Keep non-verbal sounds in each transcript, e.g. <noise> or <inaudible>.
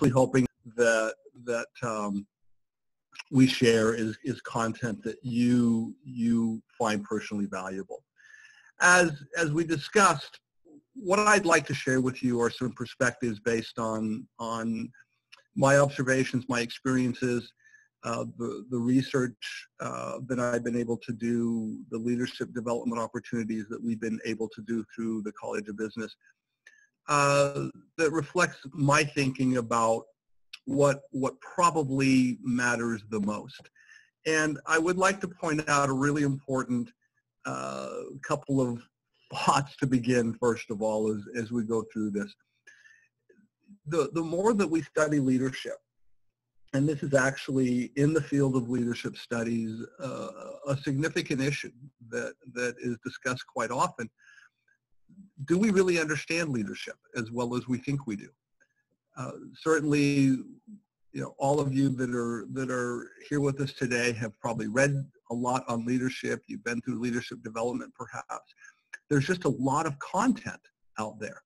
hoping that that um, we share is is content that you you find personally valuable. As as we discussed, what I'd like to share with you are some perspectives based on on my observations, my experiences, uh, the, the research uh, that I've been able to do, the leadership development opportunities that we've been able to do through the College of Business, uh, that reflects my thinking about what, what probably matters the most. And I would like to point out a really important uh, couple of <laughs> thoughts to begin, first of all, as, as we go through this. The, the more that we study leadership, and this is actually in the field of leadership studies uh, a significant issue that, that is discussed quite often. Do we really understand leadership as well as we think we do? Uh, certainly, you know, all of you that are that are here with us today have probably read a lot on leadership. You've been through leadership development, perhaps. There's just a lot of content out there,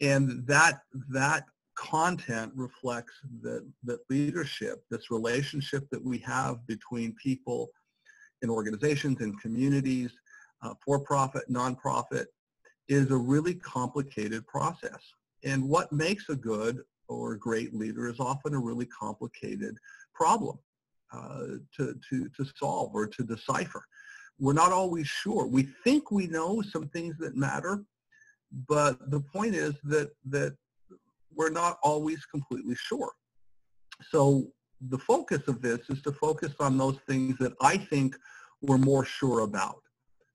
and that that content reflects that, that leadership, this relationship that we have between people in organizations and communities, uh, for-profit, nonprofit, is a really complicated process. And what makes a good or a great leader is often a really complicated problem uh, to, to, to solve or to decipher. We're not always sure. We think we know some things that matter, but the point is that, that we're not always completely sure. So the focus of this is to focus on those things that I think we're more sure about,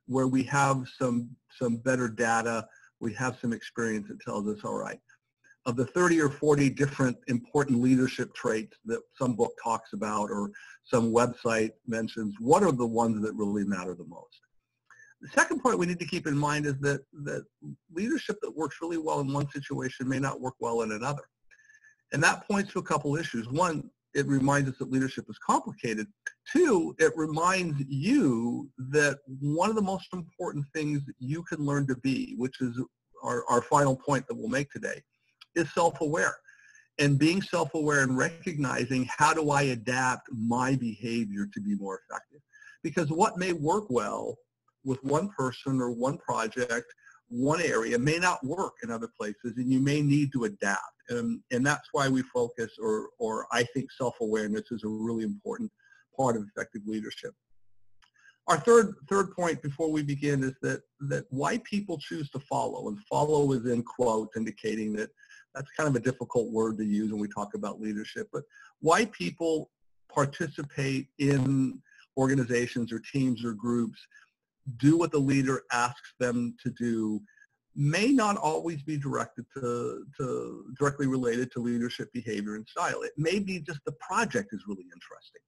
where we have some, some better data, we have some experience that tells us, all right, of the 30 or 40 different important leadership traits that some book talks about or some website mentions, what are the ones that really matter the most? The second point we need to keep in mind is that, that leadership that works really well in one situation may not work well in another. And that points to a couple issues. One, it reminds us that leadership is complicated. Two, it reminds you that one of the most important things you can learn to be, which is our, our final point that we'll make today, is self-aware. And being self-aware and recognizing how do I adapt my behavior to be more effective. Because what may work well with one person or one project, one area may not work in other places and you may need to adapt. And, and that's why we focus or, or I think self-awareness is a really important part of effective leadership. Our third, third point before we begin is that, that why people choose to follow, and follow is in quotes indicating that that's kind of a difficult word to use when we talk about leadership, but why people participate in organizations or teams or groups do what the leader asks them to do may not always be directed to, to directly related to leadership behavior and style. It may be just the project is really interesting.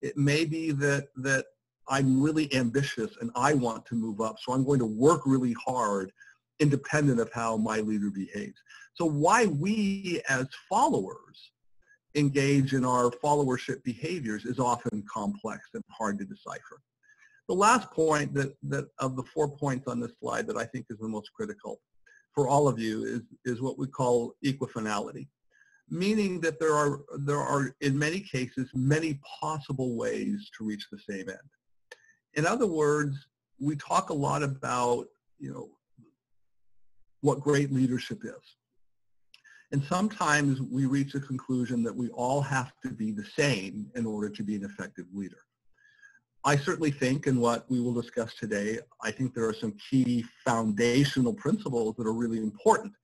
It may be that, that I'm really ambitious and I want to move up, so I'm going to work really hard independent of how my leader behaves. So why we as followers engage in our followership behaviors is often complex and hard to decipher. The last point that, that of the four points on this slide that I think is the most critical for all of you is, is what we call equifinality, meaning that there are, there are, in many cases, many possible ways to reach the same end. In other words, we talk a lot about, you know, what great leadership is. And sometimes we reach a conclusion that we all have to be the same in order to be an effective leader. I certainly think, and what we will discuss today, I think there are some key foundational principles that are really important.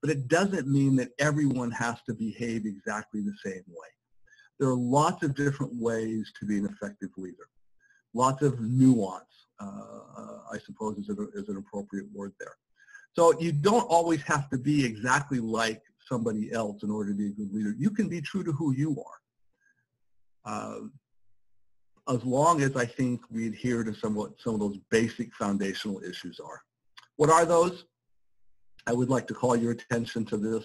But it doesn't mean that everyone has to behave exactly the same way. There are lots of different ways to be an effective leader. Lots of nuance, uh, I suppose is, a, is an appropriate word there. So you don't always have to be exactly like somebody else in order to be a good leader. You can be true to who you are. Uh, as long as I think we adhere to somewhat some of those basic foundational issues are. What are those? I would like to call your attention to this,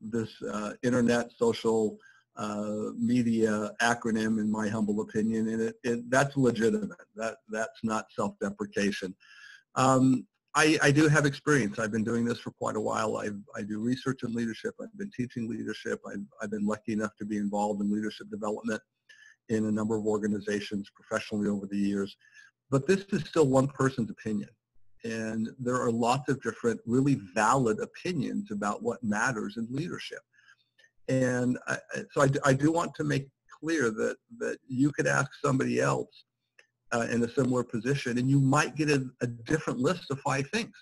this uh, internet social uh, media acronym in my humble opinion, and it, it, that's legitimate. That, that's not self-deprecation. Um, I, I, do have experience. I've been doing this for quite a while. i I do research in leadership. I've been teaching leadership. I've, I've been lucky enough to be involved in leadership development in a number of organizations professionally over the years. But this is still one person's opinion. And there are lots of different really valid opinions about what matters in leadership. And I, so I, I do want to make clear that, that you could ask somebody else uh, in a similar position and you might get a, a different list of five things.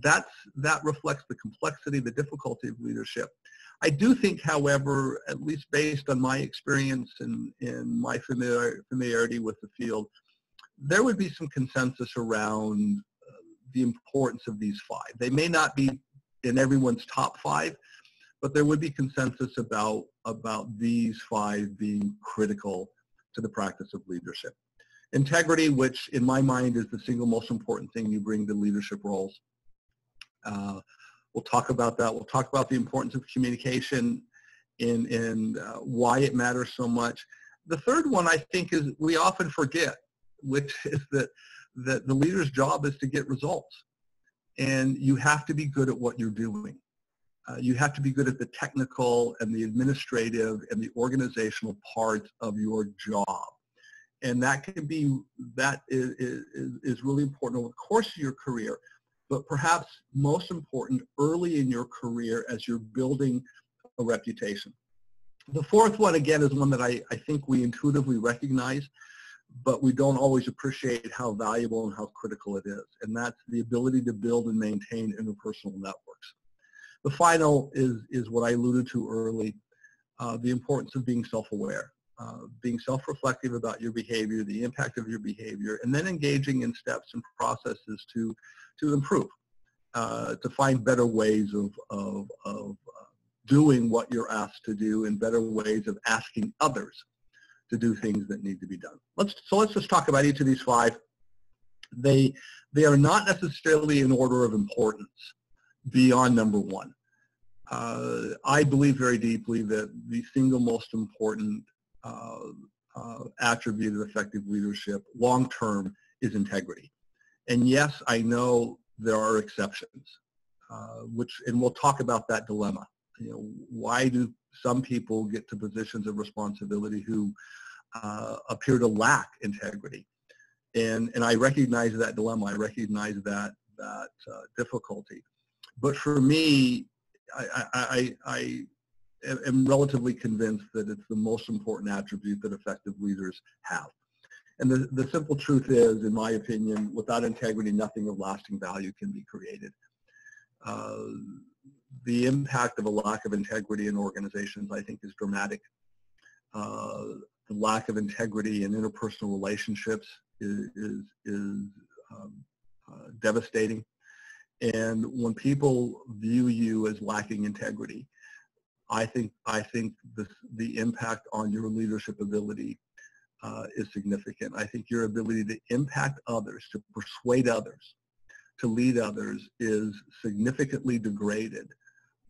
That's, that reflects the complexity, the difficulty of leadership. I do think, however, at least based on my experience and, and my familiar, familiarity with the field, there would be some consensus around uh, the importance of these five. They may not be in everyone's top five, but there would be consensus about, about these five being critical to the practice of leadership. Integrity, which in my mind is the single most important thing you bring to leadership roles. Uh, we'll talk about that. We'll talk about the importance of communication and, and uh, why it matters so much. The third one I think is we often forget, which <laughs> is that, that the leader's job is to get results. And you have to be good at what you're doing. Uh, you have to be good at the technical and the administrative and the organizational parts of your job. And that can be, that is, is, is really important over the course of your career, but perhaps most important early in your career as you're building a reputation. The fourth one, again, is one that I, I think we intuitively recognize, but we don't always appreciate how valuable and how critical it is. And that's the ability to build and maintain interpersonal networks. The final is, is what I alluded to early, uh, the importance of being self-aware, uh, being self-reflective about your behavior, the impact of your behavior, and then engaging in steps and processes to, to improve, uh, to find better ways of, of, of uh, doing what you're asked to do and better ways of asking others to do things that need to be done. Let's, so let's just talk about each of these five. They, they are not necessarily in order of importance beyond number one. Uh, I believe very deeply that the single most important attribute of effective leadership long term is integrity. And yes, I know there are exceptions, uh, which, and we'll talk about that dilemma. You know, why do some people get to positions of responsibility who uh, appear to lack integrity? And, and I recognize that dilemma. I recognize that, that uh, difficulty. But for me, I, I, I am relatively convinced that it's the most important attribute that effective leaders have. And the, the simple truth is, in my opinion, without integrity, nothing of lasting value can be created. Uh, the impact of a lack of integrity in organizations, I think, is dramatic. Uh, the lack of integrity in interpersonal relationships is, is, is um, uh, devastating. And when people view you as lacking integrity, I think I think the the impact on your leadership ability uh, is significant. I think your ability to impact others, to persuade others, to lead others is significantly degraded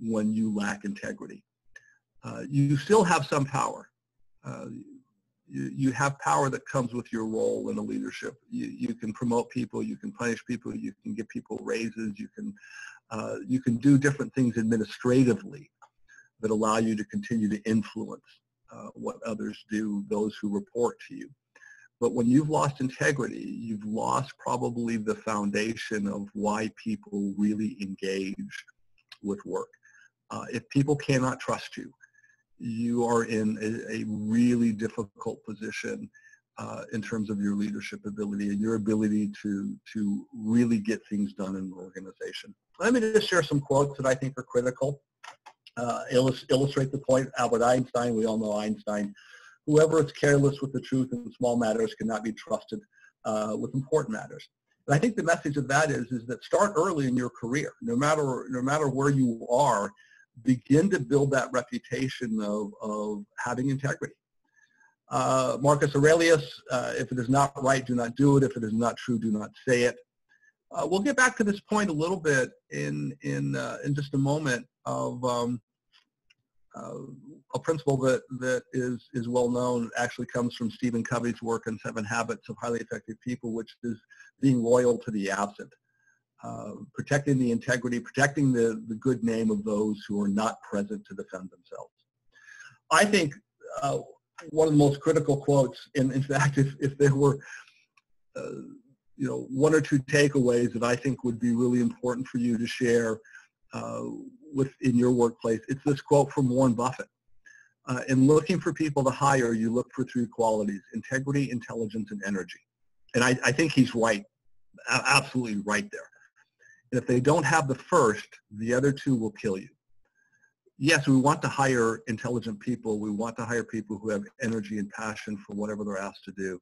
when you lack integrity. Uh, you still have some power. Uh, you, you have power that comes with your role in a leadership. You, you can promote people, you can punish people, you can give people raises, you can, uh, you can do different things administratively that allow you to continue to influence uh, what others do, those who report to you. But when you've lost integrity, you've lost probably the foundation of why people really engage with work. Uh, if people cannot trust you, you are in a, a really difficult position uh, in terms of your leadership ability and your ability to, to really get things done in an organization. Let me just share some quotes that I think are critical, uh, illustrate the point. Albert Einstein, we all know Einstein, whoever is careless with the truth in small matters cannot be trusted uh, with important matters. And I think the message of that is, is that start early in your career. No matter, no matter where you are, begin to build that reputation of, of having integrity. Uh, Marcus Aurelius, uh, if it is not right, do not do it. If it is not true, do not say it. Uh, we'll get back to this point a little bit in, in, uh, in just a moment of um, a principle that, that is, is well known actually comes from Stephen Covey's work on Seven Habits of Highly Effective People, which is being loyal to the absent. uh, protecting the integrity, protecting the, the good name of those who are not present to defend themselves. I think uh, one of the most critical quotes, and in fact, if, if there were uh, you know, one or two takeaways that I think would be really important for you to share uh, within your workplace. It's this quote from Warren Buffett. Uh, in looking for people to hire, you look for three qualities, integrity, intelligence, and energy. And I, I think he's right, absolutely right there. And if they don't have the first, the other two will kill you. Yes, we want to hire intelligent people. We want to hire people who have energy and passion for whatever they're asked to do.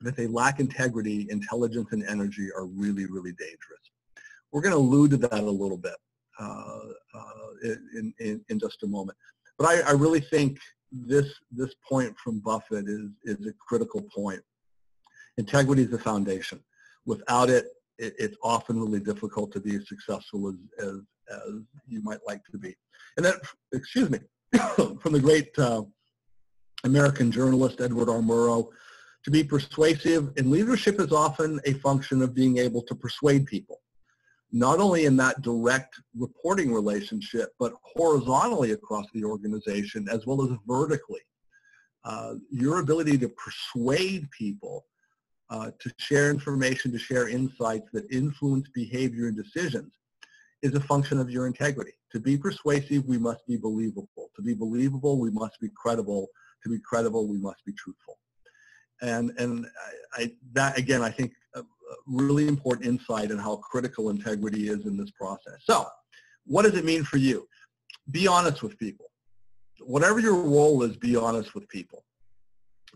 But if they lack integrity, intelligence, and energy are really, really dangerous. We're going to allude to that a little bit in, in, in just a moment. But I, I really think this, this point from Buffett is, is a critical point. Integrity is the foundation. Without it, it, it's often really difficult to be as successful as, as, as you might like to be. And that, excuse me, <coughs> from the great uh, American journalist Edward R. Murrow, to be persuasive in leadership is often a function of being able to persuade people, not only in that direct reporting relationship, but horizontally across the organization as well as vertically. Uh, your ability to persuade people uh, to share information, to share insights that influence behavior and decisions is a function of your integrity. To be persuasive, we must be believable. To be believable, we must be credible. To be credible, we must be truthful. And, and I, I, that, again, I think really important insight in how critical integrity is in this process. So what does it mean for you? Be honest with people. Whatever your role is, be honest with people.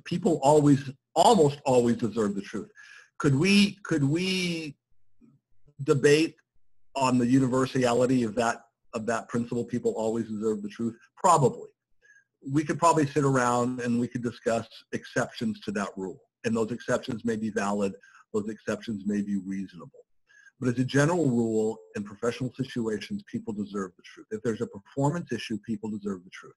People always, almost always deserve the truth. Could we, could we debate on the universality of that, of that principle, people always deserve the truth? Probably we could probably sit around and we could discuss exceptions to that rule. And those exceptions may be valid. Those exceptions may be reasonable. But as a general rule, in professional situations, people deserve the truth. If there's a performance issue, people deserve the truth.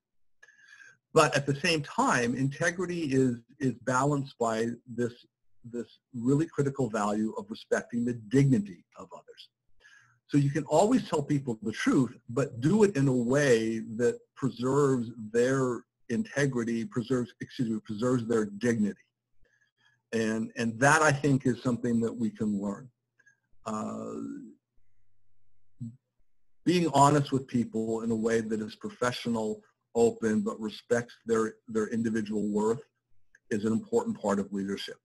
But at the same time, integrity is, is balanced by this, this really critical value of respecting the dignity of others. So you can always tell people the truth, but do it in a way that preserves their integrity, preserves, excuse me, preserves their dignity. And, and that I think is something that we can learn. Uh, being honest with people in a way that is professional, open, but respects their, their individual worth is an important part of leadership.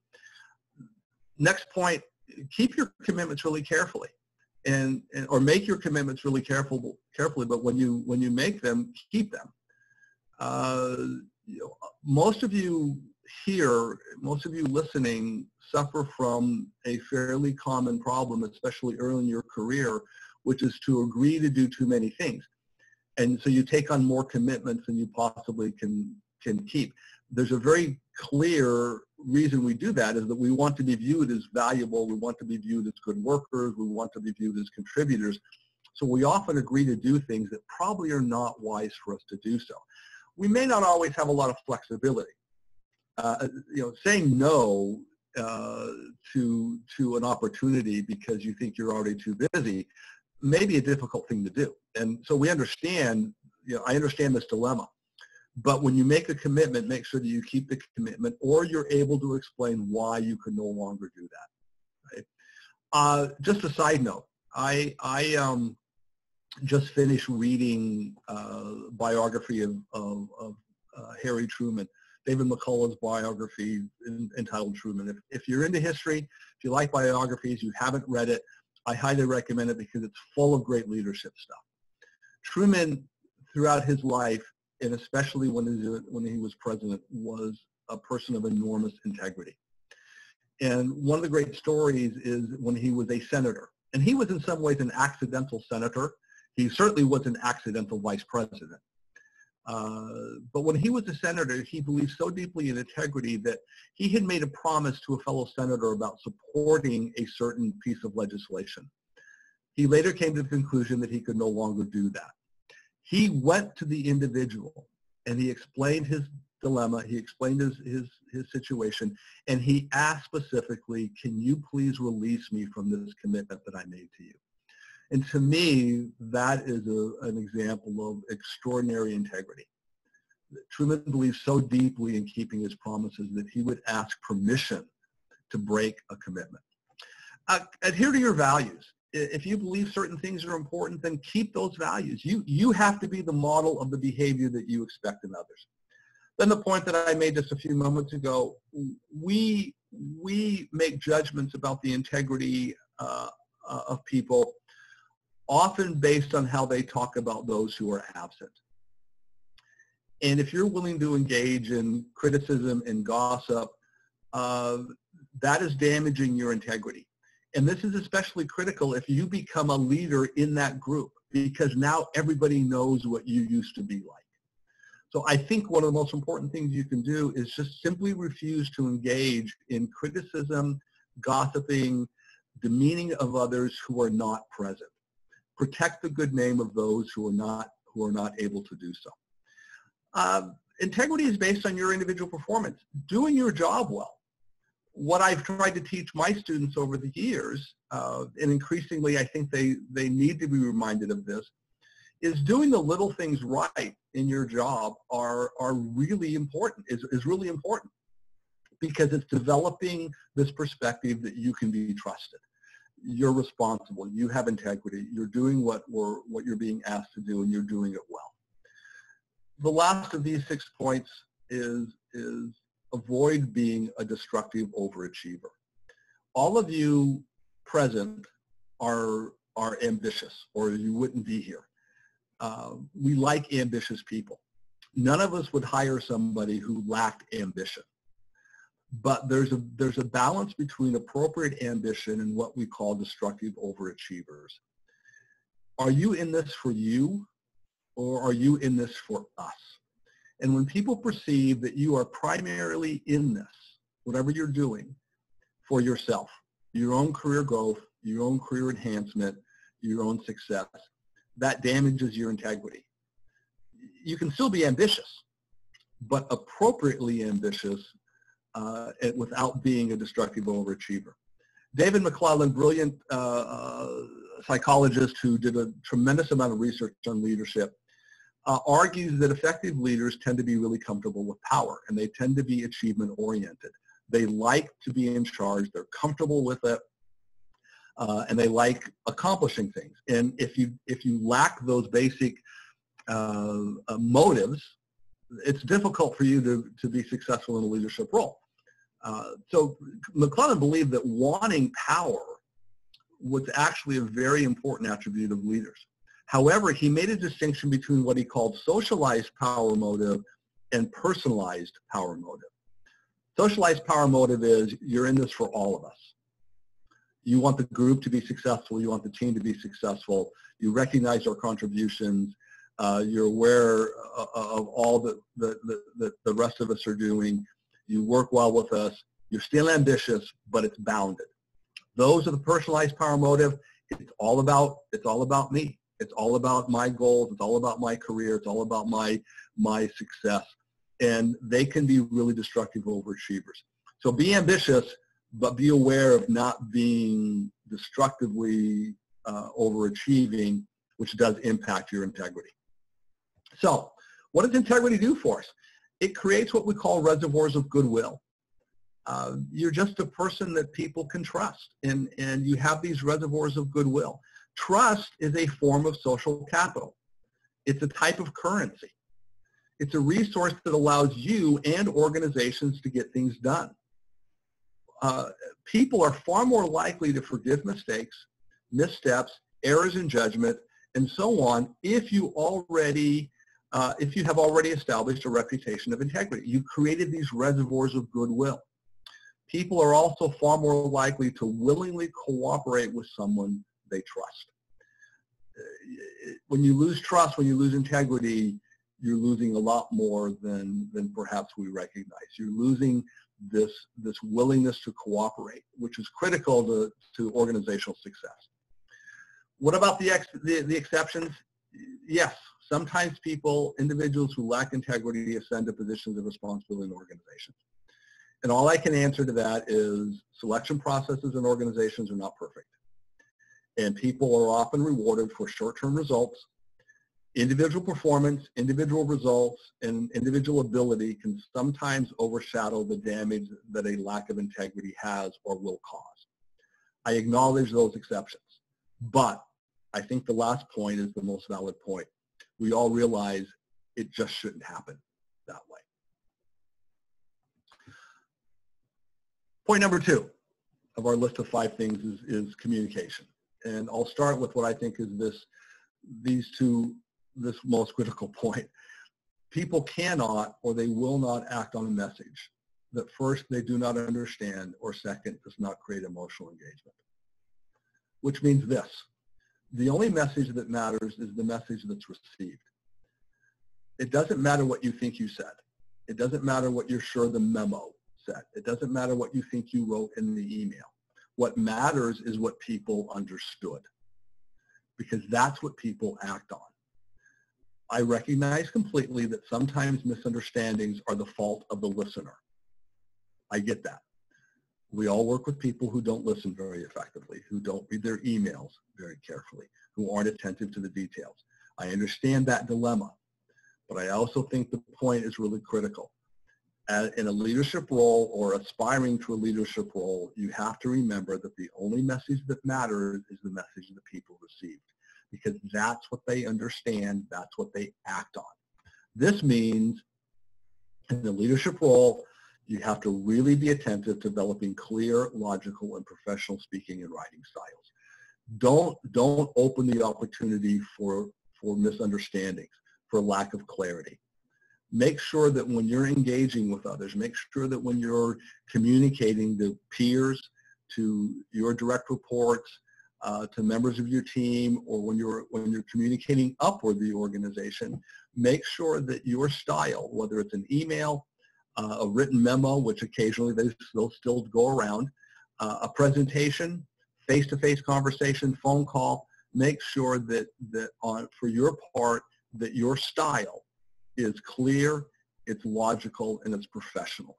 Next point, keep your commitments really carefully and, and or make your commitments really careful, carefully, but when you when you make them, keep them. Uh, you know, most of you here, most of you listening, suffer from a fairly common problem, especially early in your career, which is to agree to do too many things. And so you take on more commitments than you possibly can, can keep. There's a very clear reason we do that is that we want to be viewed as valuable, we want to be viewed as good workers, we want to be viewed as contributors. So we often agree to do things that probably are not wise for us to do so. We may not always have a lot of flexibility. Uh, you know, saying no uh, to to an opportunity because you think you're already too busy may be a difficult thing to do. And so we understand, you know, I understand this dilemma. But when you make a commitment, make sure that you keep the commitment or you're able to explain why you can no longer do that. Right? Uh, just a side note, I, I um, just finished reading uh, biography of, of, of uh, Harry Truman, David McCullough's biography entitled Truman. If, if you're into history, if you like biographies, you haven't read it, I highly recommend it because it's full of great leadership stuff. Truman, throughout his life, and especially when he, when he was president, was a person of enormous integrity. And one of the great stories is when he was a senator. And he was in some ways an accidental senator. He certainly was an accidental vice president. Uh, but when he was a senator, he believed so deeply in integrity that he had made a promise to a fellow senator about supporting a certain piece of legislation. He later came to the conclusion that he could no longer do that. He went to the individual and he explained his dilemma, he explained his, his, his situation, and he asked specifically, can you please release me from this commitment that I made to you? And to me, that is a, an example of extraordinary integrity. Truman believed so deeply in keeping his promises that he would ask permission to break a commitment. Uh, adhere to your values. If you believe certain things are important, then keep those values. You, you have to be the model of the behavior that you expect in others. Then the point that I made just a few moments ago, we, we make judgments about the integrity uh, uh of people often based on how they talk about those who are absent. And if you're willing to engage in criticism and gossip, uh, that is damaging your integrity. And this is especially critical if you become a leader in that group because now everybody knows what you used to be like. So I think one of the most important things you can do is just simply refuse to engage in criticism, gossiping, demeaning of others who are not present protect the good name of those who are not who are not able to do so. Uh, integrity is based on your individual performance, doing your job well. What I've tried to teach my students over the years, uh, and increasingly I think they, they need to be reminded of this, is doing the little things right in your job are, are really important, is, is really important because it's developing this perspective that you can be trusted you're responsible, you have integrity, you're doing what, we're, what you're being asked to do, and you're doing it well. The last of these six points is, is avoid being a destructive overachiever. All of you present are, are ambitious, or you wouldn't be here. Uh, we like ambitious people. None of us would hire somebody who lacked ambition but there's a there's a balance between appropriate ambition and what we call destructive overachievers. Are you in this for you or are you in this for us? And when people perceive that you are primarily in this, whatever you're doing, for yourself, your own career growth, your own career enhancement, your own success, that damages your integrity. You can still be ambitious, but appropriately ambitious uh, without being a destructive overachiever. David McClelland, brilliant uh, uh, psychologist who did a tremendous amount of research on leadership, uh, argues that effective leaders tend to be really comfortable with power and they tend to be achievement oriented. They like to be in charge, they're comfortable with it, uh, and they like accomplishing things. And if you, if you lack those basic uh, motives, it's difficult for you to, to be successful in a leadership role. Uh, so McClelland believed that wanting power was actually a very important attribute of leaders. However, he made a distinction between what he called socialized power motive and personalized power motive. Socialized power motive is you're in this for all of us. You want the group to be successful. You want the team to be successful. You recognize our contributions. Uh, you're aware uh, of all that the, the, the rest of us are doing you work well with us, you're still ambitious, but it's bounded. Those are the personalized power motive. It's all about, it's all about me. It's all about my goals. It's all about my career. It's all about my, my success. And they can be really destructive overachievers. So be ambitious, but be aware of not being destructively uh, overachieving, which does impact your integrity. So what does integrity do for us? It creates what we call reservoirs of goodwill. Uh, you're just a person that people can trust, and, and you have these reservoirs of goodwill. Trust is a form of social capital. It's a type of currency. It's a resource that allows you and organizations to get things done. Uh, people are far more likely to forgive mistakes, missteps, errors in judgment, and so on if you already uh, if you have already established a reputation of integrity. You've created these reservoirs of goodwill. People are also far more likely to willingly cooperate with someone they trust. When you lose trust, when you lose integrity, you're losing a lot more than, than perhaps we recognize. You're losing this, this willingness to cooperate, which is critical to, to organizational success. What about the, ex, the, the exceptions? Yes, Sometimes people, individuals who lack integrity ascend to positions of responsibility in organizations. And all I can answer to that is selection processes in organizations are not perfect. and people are often rewarded for short-term results. Individual performance, individual results, and individual ability can sometimes overshadow the damage that a lack of integrity has or will cause. I acknowledge those exceptions, but I think the last point is the most valid point. We all realize it just shouldn't happen that way. Point number two of our list of five things is, is communication. And I'll start with what I think is this, these two, this most critical <laughs> point. People cannot or they will not act on a message that first they do not understand or second does not create emotional engagement. Which means this, the only message that matters is the message that's received. It doesn't matter what you think you said. It doesn't matter what you're sure the memo said. It doesn't matter what you think you wrote in the email. What matters is what people understood because that's what people act on. I recognize completely that sometimes misunderstandings are the fault of the listener. I get that. We all work with people who don't listen very effectively, who don't read their emails very carefully, who aren't attentive to the details. I understand that dilemma, but I also think the point is really critical in a leadership role or aspiring to a leadership role, you have to remember that the only message that matters is the message that people received because that's what they understand, that's what they act on. This means in the leadership role, you have to really be attentive to developing clear, logical, and professional speaking and writing styles. Don't, don't open the opportunity for, for misunderstandings, for lack of clarity make sure that when you're engaging with others, make sure that when you're communicating to peers, to your direct reports, uh, to members of your team, or when you're when you're communicating upward the organization, make sure that your style, whether it's an email, uh, a written memo, which occasionally they still still go around, uh, a presentation, face-to-face conversation, phone call, make sure that that on for your part that your style is clear, it's logical, and it's professional.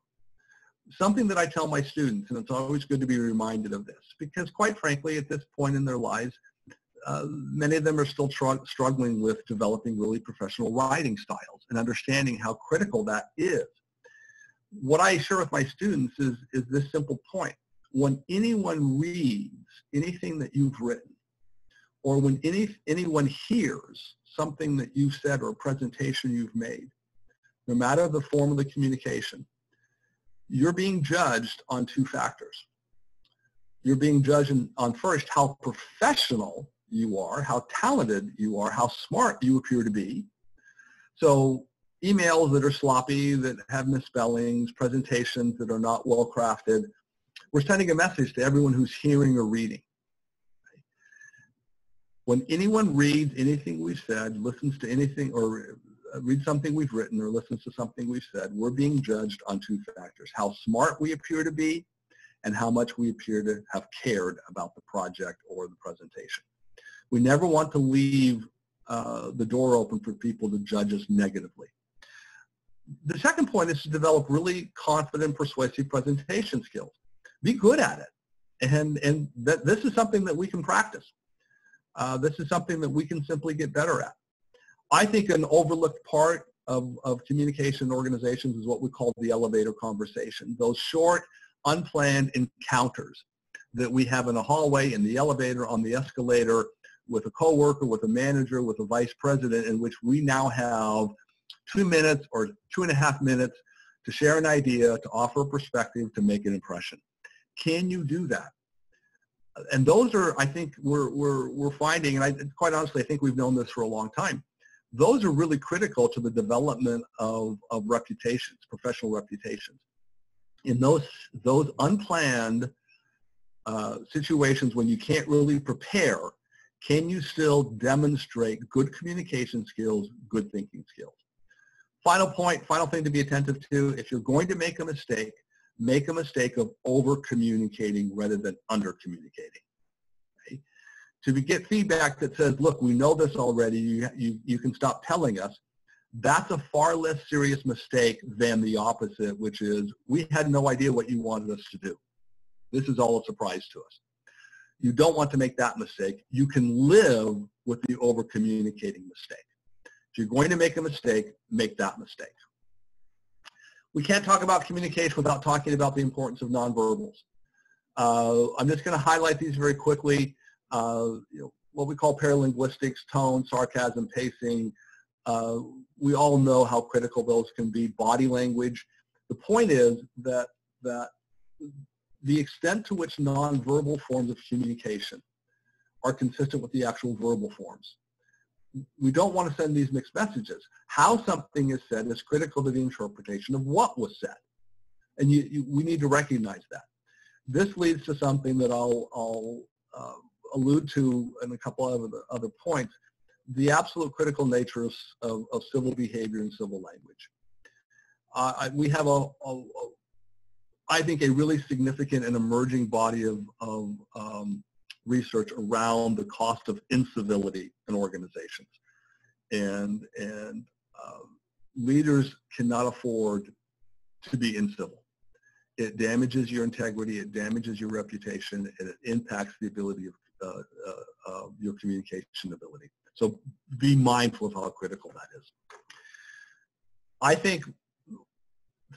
Something that I tell my students, and it's always good to be reminded of this, because quite frankly, at this point in their lives, uh, many of them are still struggling with developing really professional writing styles and understanding how critical that is. What I share with my students is, is this simple point. When anyone reads anything that you've written, or when any, anyone hears something that you've said or a presentation you've made, no matter the form of the communication, you're being judged on two factors. You're being judged on first how professional you are, how talented you are, how smart you appear to be. So emails that are sloppy, that have misspellings, presentations that are not well crafted, we're sending a message to everyone who's hearing or reading. When anyone reads anything we've said, listens to anything, or uh, reads something we've written or listens to something we've said, we're being judged on two factors, how smart we appear to be and how much we appear to have cared about the project or the presentation. We never want to leave uh, the door open for people to judge us negatively. The second point is to develop really confident, persuasive presentation skills. Be good at it. And, and that this is something that we can practice. Uh, this is something that we can simply get better at. I think an overlooked part of, of communication organizations is what we call the elevator conversation, those short, unplanned encounters that we have in a hallway, in the elevator, on the escalator, with a coworker, with a manager, with a vice president, in which we now have two minutes or two and a half minutes to share an idea, to offer a perspective, to make an impression. Can you do that? and those are, I think, we're, we're, we're finding, and I, quite honestly, I think we've known this for a long time. Those are really critical to the development of, of reputations, professional reputations. In those, those unplanned uh, situations when you can't really prepare, can you still demonstrate good communication skills, good thinking skills? Final point, final thing to be attentive to, if you're going to make a mistake, make a mistake of over-communicating rather than under-communicating. Okay? To get feedback that says, look, we know this already, you, you, you can stop telling us, that's a far less serious mistake than the opposite, which is we had no idea what you wanted us to do. This is all a surprise to us. You don't want to make that mistake. You can live with the over-communicating mistake. If you're going to make a mistake, make that mistake. We can't talk about communication without talking about the importance of nonverbals. Uh, I'm just going to highlight these very quickly. Uh, you know, what we call paralinguistics, tone, sarcasm, pacing. Uh, we all know how critical those can be. Body language. The point is that that the extent to which nonverbal forms of communication are consistent with the actual verbal forms. We don't want to send these mixed messages. How something is said is critical to the interpretation of what was said. And you, you, we need to recognize that. This leads to something that I'll, I'll uh, allude to in a couple of other, other points, the absolute critical nature of, of, of civil behavior and civil language. Uh, I, we have a, a, I think, a really significant and emerging body of, of um, research around the cost of incivility in organizations. And, and uh, leaders cannot afford to be incivil. It damages your integrity, it damages your reputation, and it impacts the ability of uh, uh, your communication ability. So be mindful of how critical that is. I think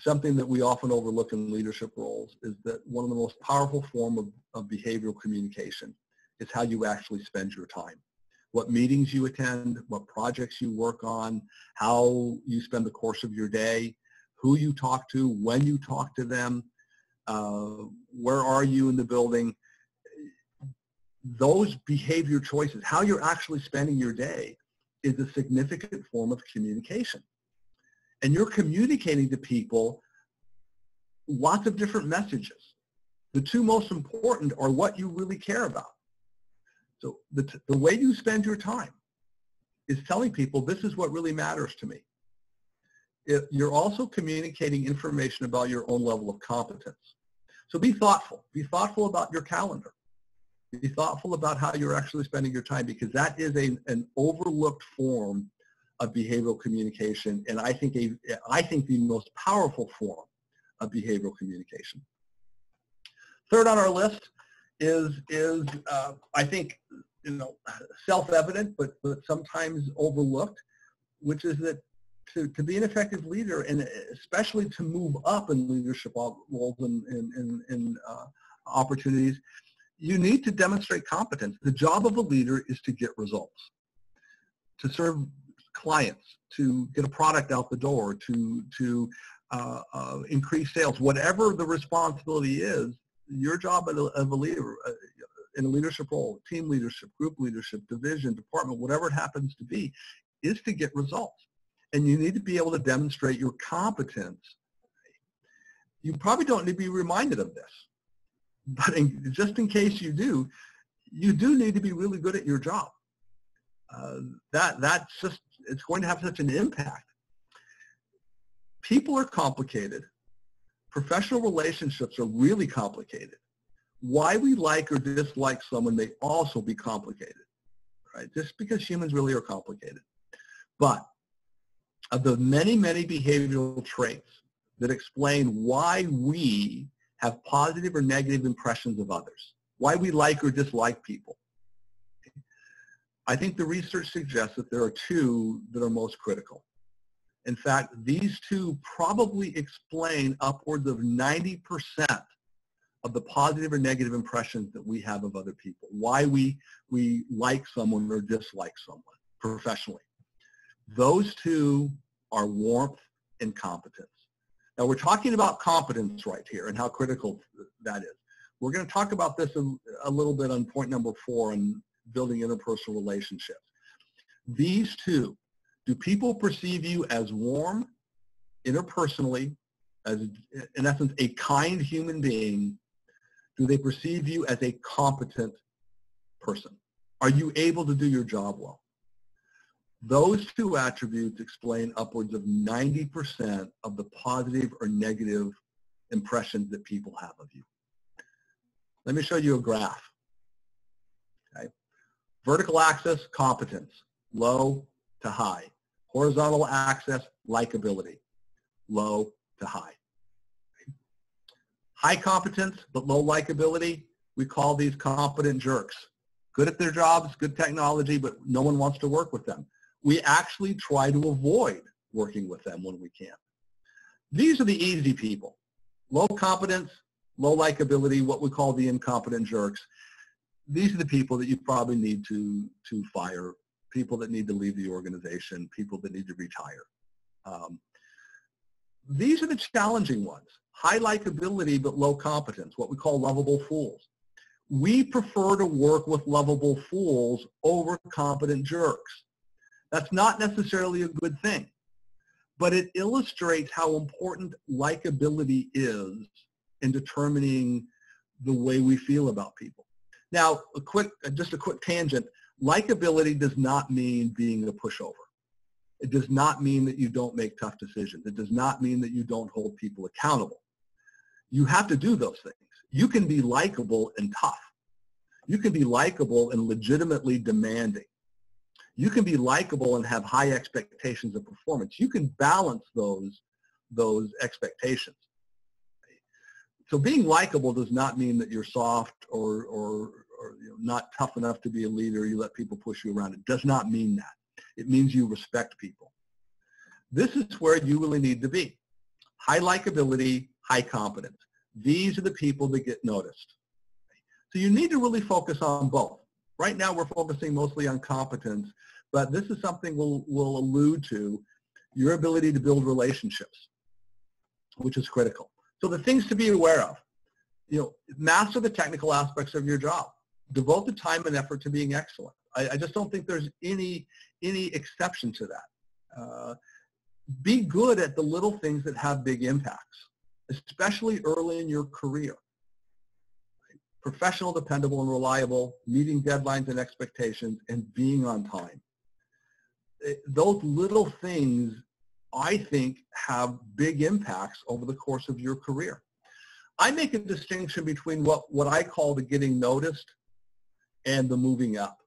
something that we often overlook in leadership roles is that one of the most powerful form of, of behavioral communication is how you actually spend your time. What meetings you attend, what projects you work on, how you spend the course of your day, who you talk to, when you talk to them, uh, where are you in the building. Those behavior choices, how you're actually spending your day, is a significant form of communication and you're communicating to people lots of different messages. The two most important are what you really care about. So the, the way you spend your time is telling people this is what really matters to me. It, you're also communicating information about your own level of competence. So be thoughtful. Be thoughtful about your calendar. Be thoughtful about how you're actually spending your time because that is a, an overlooked form of behavioral communication, and I think a, I think the most powerful form of behavioral communication. Third on our list is is uh, I think you know self-evident, but but sometimes overlooked, which is that to, to be an effective leader and especially to move up in leadership roles and in, in, uh, opportunities, you need to demonstrate competence. The job of a leader is to get results, to serve clients, to get a product out the door, to, to uh, uh, increase sales, whatever the responsibility is, your job as a, as a leader uh, in a leadership role, team leadership, group leadership, division, department, whatever it happens to be, is to get results. And you need to be able to demonstrate your competence. You probably don't need to be reminded of this. But in, just in case you do, you do need to be really good at your job. Uh, that that's just it's going to have such an impact. People are complicated. Professional relationships are really complicated. Why we like or dislike someone may also be complicated, right? Just because humans really are complicated. But of the many, many behavioral traits that explain why we have positive or negative impressions of others, why we like or dislike people, I think the research suggests that there are two that are most critical. In fact, these two probably explain upwards of 90% of the positive or negative impressions that we have of other people, why we, we like someone or dislike someone professionally. Those two are warmth and competence. Now we're talking about competence right here and how critical that is. We're going to talk about this a, little bit on point number four and building interpersonal relationships. These two, do people perceive you as warm, interpersonally, as in essence a kind human being? Do they perceive you as a competent person? Are you able to do your job well? Those two attributes explain upwards of 90% of the positive or negative impressions that people have of you. Let me show you a graph. Vertical axis, competence, low to high. Horizontal axis, likability, low to high. High competence but low likability, We call these competent jerks. Good at their jobs, good technology, but no one wants to work with them. We actually try to avoid working with them when we can. These are the easy people. Low competence, low likability, what we call the incompetent jerks. These are the people that you probably need to, to fire, people that need to leave the organization, people that need to retire. Um, these are the challenging ones. High likability but low competence, what we call lovable fools. We prefer to work with lovable fools over competent jerks. That's not necessarily a good thing, but it illustrates how important likability is in determining the way we feel about people. Now, a quick, uh, just a quick tangent. Likability does not mean being a pushover. It does not mean that you don't make tough decisions. It does not mean that you don't hold people accountable. You have to do those things. You can be likable and tough. You can be likable and legitimately demanding. You can be likable and have high expectations of performance. You can balance those, those expectations. So being likable does not mean that you're soft or, or, not tough enough to be a leader. You let people push you around. It does not mean that. It means you respect people. This is where you really need to be. High likability, high competence. These are the people that get noticed. So you need to really focus on both. Right now we're focusing mostly on competence, but this is something we'll, we'll allude to, your ability to build relationships, which is critical. So the things to be aware of, you know, master the technical aspects of your job. Devote the time and effort to being excellent. I, I just don't think there's any, any exception to that. Uh, be good at the little things that have big impacts, especially early in your career. Professional, dependable, and reliable, meeting deadlines and expectations, and being on time. It, those little things, I think, have big impacts over the course of your career. I make a distinction between what, what I call the getting noticed and the moving up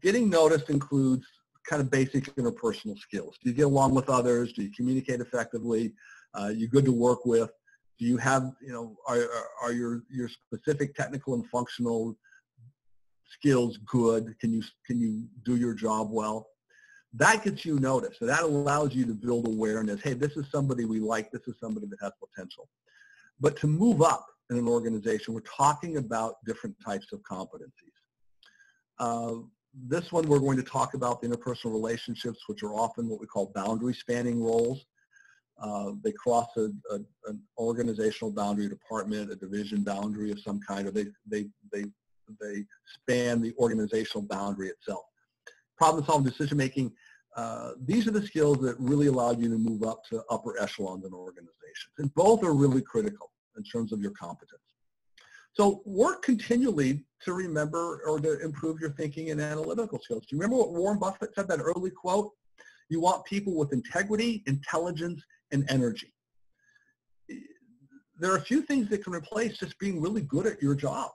getting noticed includes kind of basic interpersonal skills. Do you get along with others? Do you communicate effectively? Uh, you good to work with? Do you have, you know, are, are your, your specific technical and functional skills good? Can you, can you do your job well? That gets you noticed. So that allows you to build awareness. Hey, this is somebody we like. This is somebody that has potential. But to move up in an organization, we're talking about different types of competencies. Uh, this one we're going to talk about the interpersonal relationships, which are often what we call boundary spanning roles. Uh, they cross a, a, an organizational boundary, department, a division boundary of some kind, or they, they, they, they span the organizational boundary itself. Problem solving, decision making, uh, these are the skills that really allow you to move up to upper echelons in organizations. And both are really critical in terms of your competence. So work continually to remember or to improve your thinking and analytical skills. Do you remember what Warren Buffett said, that early quote? You want people with integrity, intelligence, and energy. There are a few things that can replace just being really good at your job,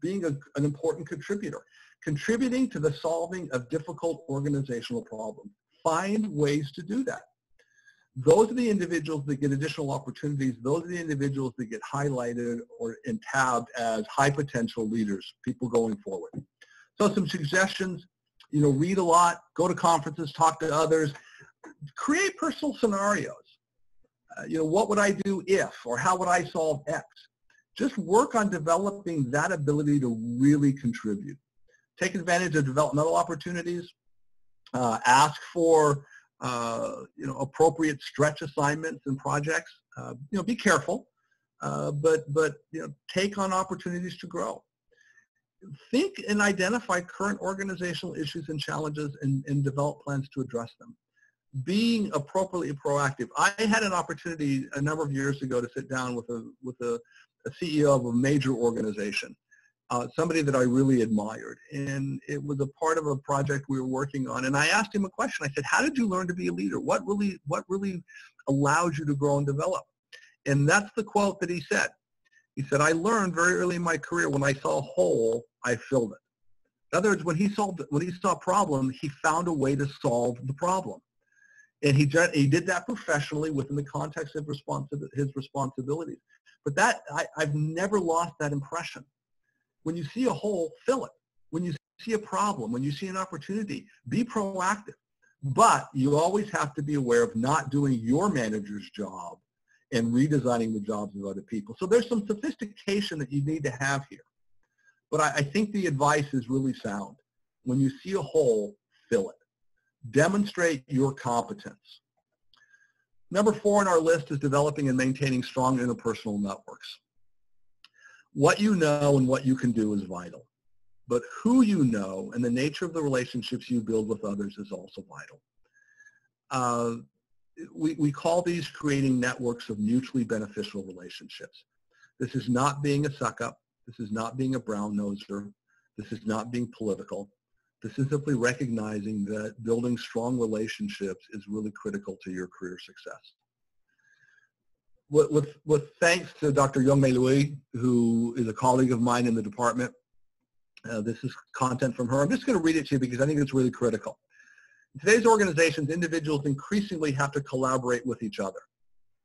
being a, an important contributor, contributing to the solving of difficult organizational problems. Find ways to do that those are the individuals that get additional opportunities. Those are the individuals that get highlighted or and tabbed as high potential leaders, people going forward. So some suggestions, you know, read a lot, go to conferences, talk to others, create personal scenarios. Uh, you know, what would I do if, or how would I solve X? Just work on developing that ability to really contribute. Take advantage of developmental opportunities. Uh, ask for you know, appropriate stretch assignments and projects. Uh, you know, be careful, uh, but but you know, take on opportunities to grow. Think and identify current organizational issues and challenges, and, and develop plans to address them. Being appropriately proactive. I had an opportunity a number of years ago to sit down with a with a, a CEO of a major organization uh, somebody that I really admired. And it was a part of a project we were working on. And I asked him a question. I said, how did you learn to be a leader? What really, what really allows you to grow and develop? And that's the quote that he said. He said, I learned very early in my career when I saw a hole, I filled it. In other words, when he solved when he saw a problem, he found a way to solve the problem. And he, he did that professionally within the context of responsi- his responsibilities. But that, I, I've never lost that impression When you see a hole, fill it. When you see a problem, when you see an opportunity, be proactive. But you always have to be aware of not doing your manager's job and redesigning the jobs of other people. So there's some sophistication that you need to have here. But I, I think the advice is really sound. When you see a hole, fill it. Demonstrate your competence. Number four on our list is developing and maintaining strong interpersonal networks. What you know and what you can do is vital. But who you know and the nature of the relationships you build with others is also vital. Uh, we, we call these creating networks of mutually beneficial relationships. This is not being a suck-up. This is not being a brown noser. This is not being political. This is simply recognizing that building strong relationships is really critical to your career success. With, with, thanks to Dr. Yongmei Liu, who is a colleague of mine in the department, uh, this is content from her. I'm just going to read it to you because I think it's really critical. In today's organizations, individuals increasingly have to collaborate with each other,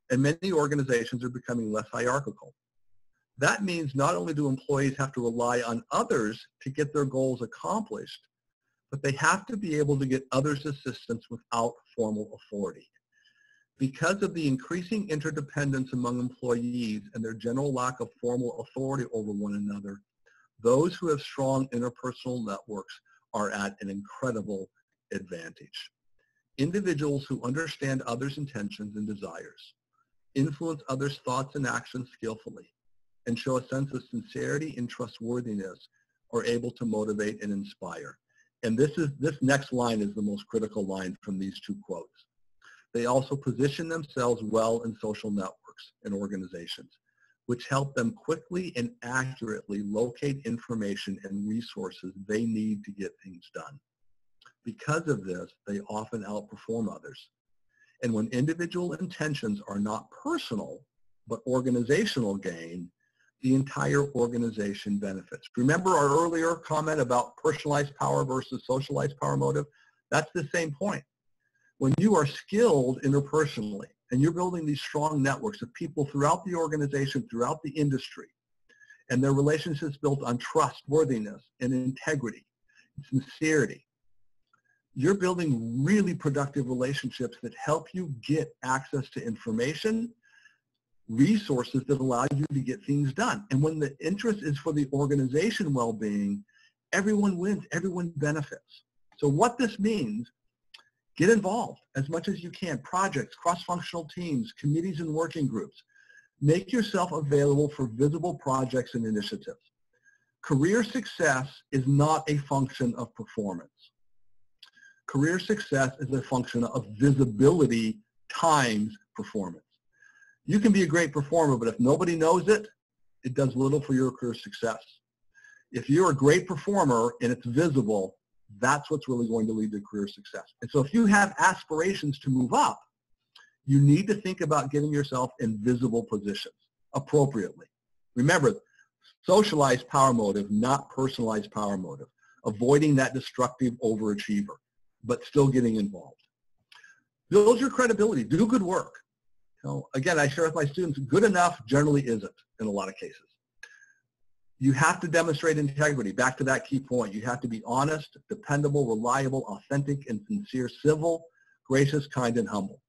and many organizations are becoming less hierarchical. That means not only do employees have to rely on others to get their goals accomplished, but they have to be able to get others' assistance without formal authority. Because of the increasing interdependence among employees and their general lack of formal authority over one another, those who have strong interpersonal networks are at an incredible advantage. Individuals who understand others' intentions and desires, influence others' thoughts and actions skillfully, and show a sense of sincerity and trustworthiness are able to motivate and inspire. And this is this next line is the most critical line from these two quotes. They also position themselves well in social networks and organizations, which help them quickly and accurately locate information and resources they need to get things done. Because of this, they often outperform others. And when individual intentions are not personal, but organizational gain, the entire organization benefits. Remember our earlier comment about personalized power versus socialized power motive? That's the same point. When you are skilled interpersonally and you're building these strong networks of people throughout the organization, throughout the industry, and their relationships built on trustworthiness and integrity, sincerity, you're building really productive relationships that help you get access to information, resources that allow you to get things done. And when the interest is for the organization well-being, everyone wins, everyone benefits. So what this means, get involved as much as you can. Projects, cross-functional teams, committees and working groups. Make yourself available for visible projects and initiatives. Career success is not a function of performance. Career success is a function of visibility times performance. You can be a great performer, but if nobody knows it, it does little for your career success. If you're a great performer and it's visible, that's what's really going to lead to career success. And so if you have aspirations to move up, you need to think about getting yourself in visible positions appropriately. Remember, socialized power motive, not personalized power motive. Avoiding that destructive overachiever but still getting involved. Build your credibility. Do good work. You know, again, I share with my students, good enough generally isn't in a lot of cases. You have to demonstrate integrity. Back to that key point. You have to be honest, dependable, reliable, authentic, and sincere, civil, gracious, kind, and humble.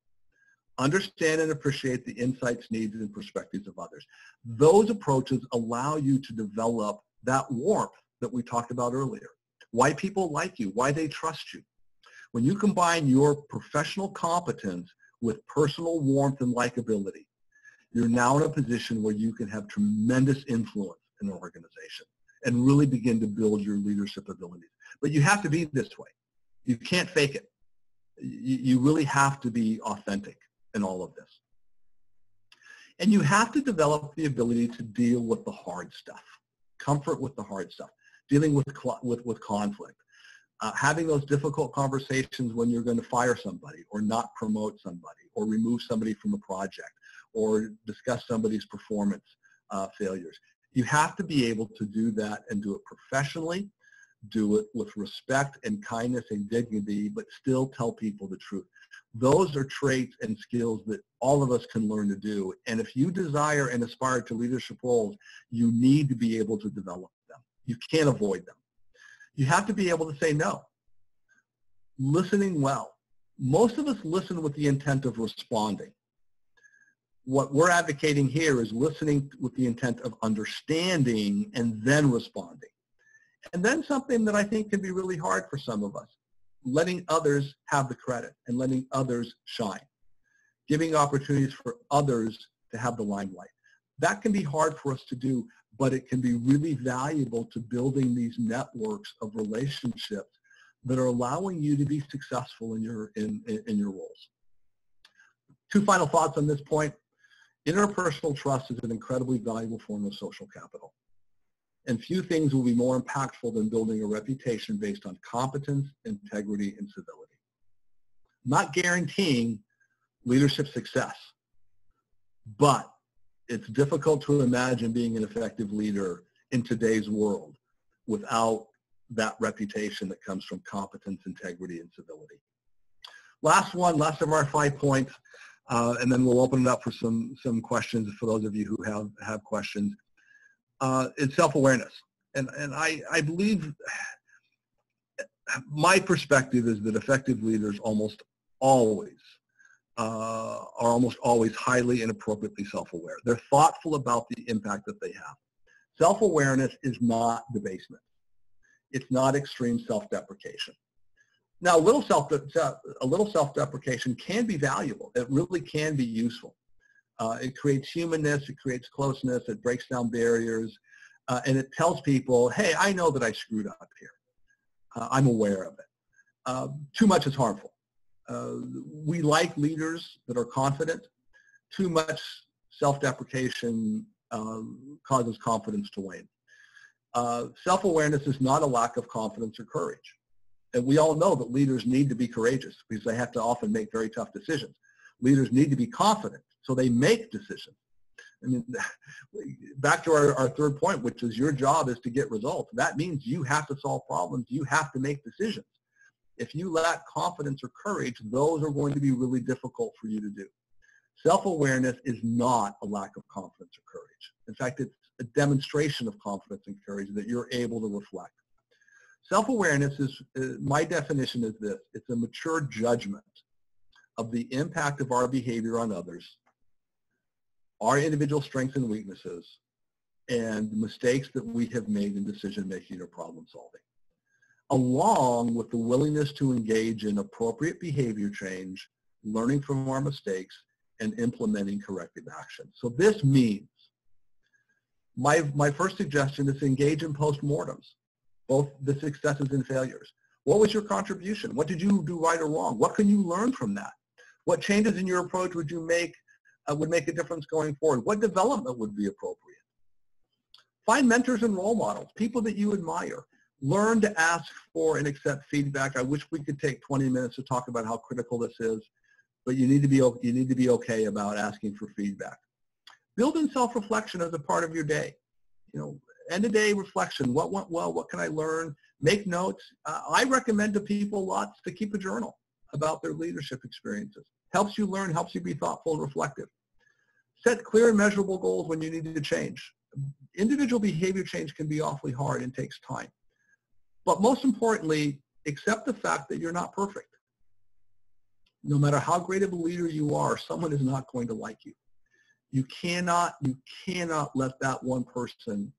Understand and appreciate the insights, needs, and perspectives of others. Those approaches allow you to develop that warmth that we talked about earlier. Why people like you, why they trust you. When you combine your professional competence with personal warmth and likability, you're now in a position where you can have tremendous influence in an organization and really begin to build your leadership abilities. But you have to be this way. You can't fake it. You really have to be authentic in all of this. And you have to develop the ability to deal with the hard stuff, comfort with the hard stuff, dealing with, with, with conflict, uh, having those difficult conversations when you're going to fire somebody or not promote somebody or remove somebody from a project or discuss somebody's performance uh, failures. You have to be able to do that and do it professionally, do it with respect and kindness and dignity, but still tell people the truth. Those are traits and skills that all of us can learn to do. And if you desire and aspire to leadership roles, you need to be able to develop them. You can't avoid them. You have to be able to say no. Listening well. Most of us listen with the intent of responding. What we're advocating here is listening with the intent of understanding and then responding. And then something that I think can be really hard for some of us, letting others have the credit and letting others shine, giving opportunities for others to have the limelight. That can be hard for us to do, but it can be really valuable to building these networks of relationships that are allowing you to be successful in your, in, in your roles. Two final thoughts on this point. Interpersonal trust is an incredibly valuable form of social capital. And few things will be more impactful than building a reputation based on competence, integrity, and civility. Not guaranteeing leadership success, but it's difficult to imagine being an effective leader in today's world without that reputation that comes from competence, integrity, and civility. Last one, last of our five points, uh, and then we'll open it up for some, some questions for those of you who have, have questions uh, is self-awareness. And, and I, I believe <sighs> my perspective is that effective leaders almost always uh, are almost always highly and appropriately self-aware. They're thoughtful about the impact that they have. Self-awareness is not debasement. It's not extreme self-deprecation. Now, a little self a little self-deprecation can be valuable. It really can be useful. Uh, it creates humanness, it creates closeness, it breaks down barriers, uh, and it tells people, hey, I know that I screwed up here. Uh, I'm aware of it. Uh, too much is harmful. Uh, we like leaders that are confident. Too much self-deprecation causes confidence to wane. Uh, self-awareness is not a lack of confidence or courage. And we all know that leaders need to be courageous because they have to often make very tough decisions. Leaders need to be confident so they make decisions. I mean, <laughs> back to our, our third point, which is your job is to get results. That means you have to solve problems. You have to make decisions. If you lack confidence or courage, those are going to be really difficult for you to do. Self-awareness is not a lack of confidence or courage. In fact, it's a demonstration of confidence and courage that you're able to reflect. Self-awareness is, uh, my definition is this, it's a mature judgment of the impact of our behavior on others our individual strengths and weaknesses, and mistakes that we have made in decision making or problem solving, along with the willingness to engage in appropriate behavior change, learning from our mistakes, and implementing corrective action. So this means my, my first suggestion is engage in postmortems, both the successes and failures. What was your contribution? What did you do right or wrong? What can you learn from that? What changes in your approach would you make uh, would make a difference going forward? What development would be appropriate? Find mentors and role models, people that you admire. Learn to ask for and accept feedback. I wish we could take 20 minutes to talk about how critical this is, but you need to be, you need to be okay about asking for feedback. Build in self-reflection as a part of your day. You know, end of day reflection. What went well? What can I learn? Make notes. Uh, I recommend to people lots to keep a journal about their leadership experiences helps you learn, helps you be thoughtful and reflective. Set clear and measurable goals when you need to change. Individual behavior change can be awfully hard and takes time. But most importantly, accept the fact that you're not perfect. No matter how great of a leader you are, someone is not going to like you. You cannot, you cannot let that one person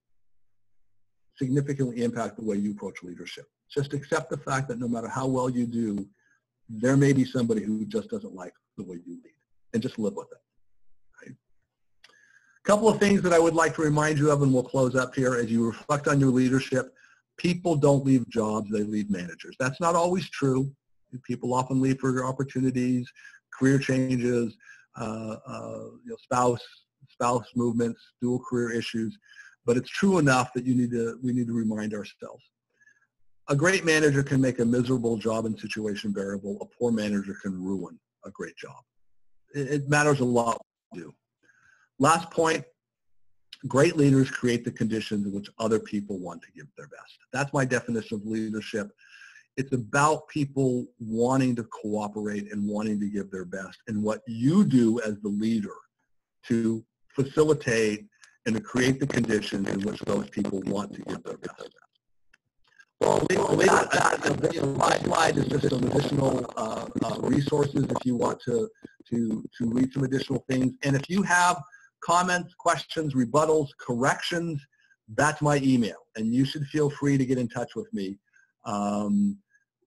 significantly impact the way you approach leadership. Just accept the fact that no matter how well you do, there may be somebody who just doesn't like the way you lead and just live with it. Right? A couple of things that I would like to remind you of and we'll close up here as you reflect on your leadership. People don't leave jobs, they leave managers. That's not always true. People often leave for opportunities, career changes, uh, uh, you know, spouse, spouse movements, dual career issues. But it's true enough that you need to, we need to remind ourselves. A great manager can make a miserable job and situation bearable. A poor manager can ruin a great job. It, it matters a lot what you do. Last point, great leaders create the conditions in which other people want to give their best. That's my definition of leadership. It's about people wanting to cooperate and wanting to give their best and what you do as the leader to facilitate and to create the conditions in which those people want to give their best. Well, that, that, that, my slide is just some additional uh, uh, resources if you want to, to, to read some additional things. And if you have comments, questions, rebuttals, corrections, that's my email. And you should feel free to get in touch with me. Um,